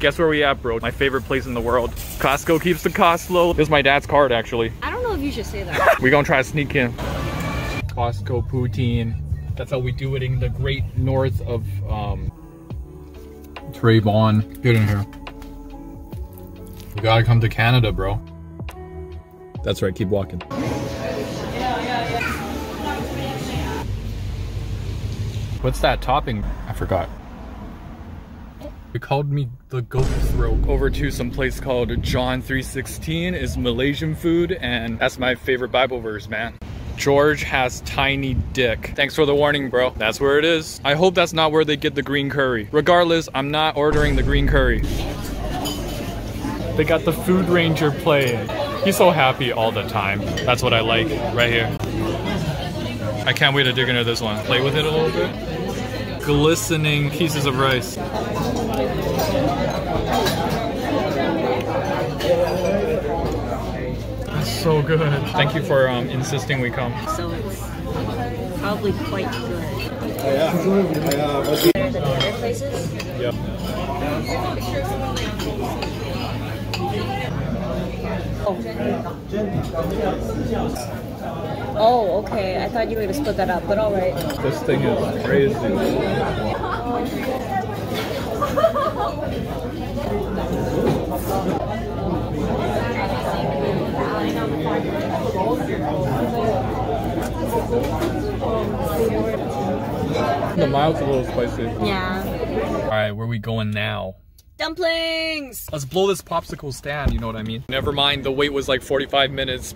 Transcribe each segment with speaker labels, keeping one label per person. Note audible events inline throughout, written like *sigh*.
Speaker 1: Guess where we at, bro? My favorite place in the world. Costco keeps the cost low. This is my dad's card, actually.
Speaker 2: I don't know if you should say that. *laughs*
Speaker 1: we gonna try to sneak in. Costco poutine. That's how we do it in the great north of um, Trayvon. Get in here. You gotta come to Canada, bro. That's right, keep walking. What's that topping? I forgot. They called me the goat throat. Over to some place called John 316 is Malaysian food and that's my favorite Bible verse, man. George has tiny dick. Thanks for the warning, bro. That's where it is. I hope that's not where they get the green curry. Regardless, I'm not ordering the green curry. They got the food ranger playing. He's so happy all the time. That's what I like right here. I can't wait to dig into this one. Play with it a little bit. Glistening pieces of rice. That's so good. Thank you for um, insisting we come.
Speaker 2: so it's probably quite good.
Speaker 3: Yeah.
Speaker 2: Better than the other places?
Speaker 1: Yep.
Speaker 2: Oh, Oh, okay. I thought you were gonna split that up, but all right.
Speaker 1: This thing is crazy. The mild's a little spicy.
Speaker 2: Yeah.
Speaker 1: All right, where we going now?
Speaker 2: Dumplings!
Speaker 1: Let's blow this popsicle stand, you know what I mean? Never mind, the wait was like 45 minutes.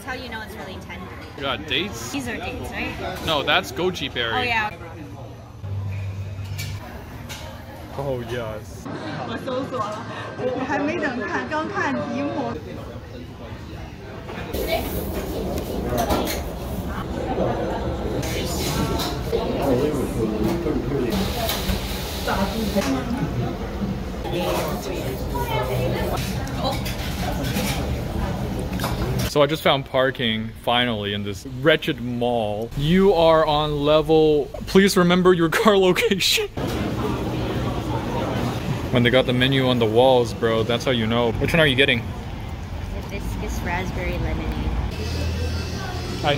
Speaker 2: That's how you know it's really tender.
Speaker 1: You got dates?
Speaker 2: These are dates, right?
Speaker 1: No, that's goji berry.
Speaker 2: Oh yeah.
Speaker 1: Oh, yes.
Speaker 4: 我搜索了，我还没等看，刚看题目。
Speaker 1: So I just found parking finally in this wretched mall. You are on level. Please remember your *laughs* car location. when they got the menu on the walls, bro, that's how you know. Which one are you getting?
Speaker 2: Hibiscus raspberry lemonade.
Speaker 1: Hi.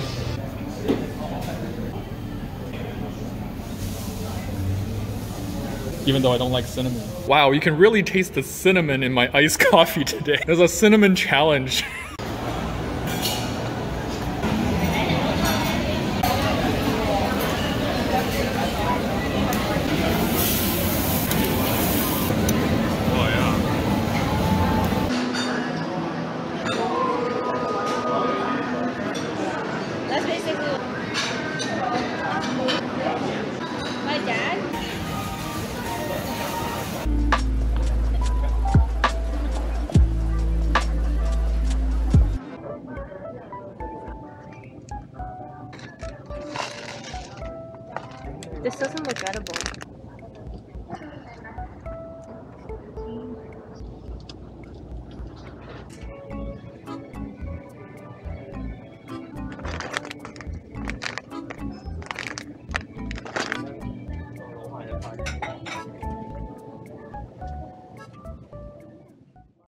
Speaker 1: Even though I don't like cinnamon. Wow, you can really taste the cinnamon in my iced *laughs* coffee today. There's a cinnamon challenge. *laughs*
Speaker 2: This doesn't look edible.